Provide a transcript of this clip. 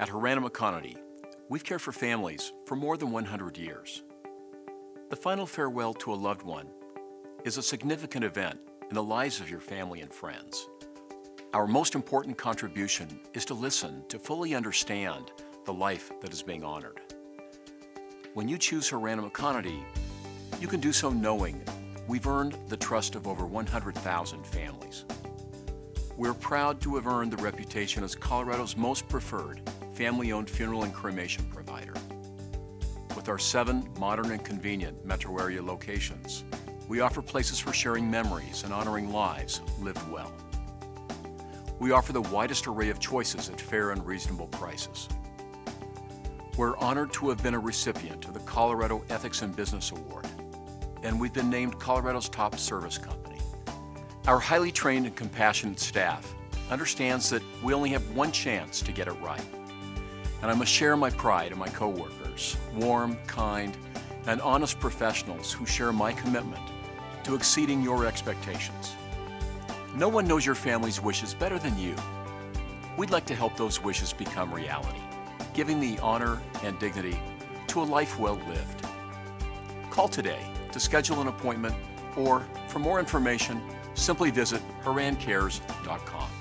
At Horan & McConaty, we've cared for families for more than 100 years. The final farewell to a loved one is a significant event in the lives of your family and friends. Our most important contribution is to listen to fully understand the life that is being honored. When you choose Horan & McConaty, you can do so knowing we've earned the trust of over 100,000 families. We're proud to have earned the reputation as Colorado's most preferred family-owned funeral and cremation provider. With our seven modern and convenient metro area locations, we offer places for sharing memories and honoring lives lived well. We offer the widest array of choices at fair and reasonable prices. We're honored to have been a recipient of the Colorado Ethics and Business Award, and we've been named Colorado's top service company. Our highly trained and compassionate staff understands that we only have one chance to get it right and I must share my pride in my coworkers, warm, kind, and honest professionals who share my commitment to exceeding your expectations. No one knows your family's wishes better than you. We'd like to help those wishes become reality, giving the honor and dignity to a life well lived. Call today to schedule an appointment or for more information, simply visit horancares.com.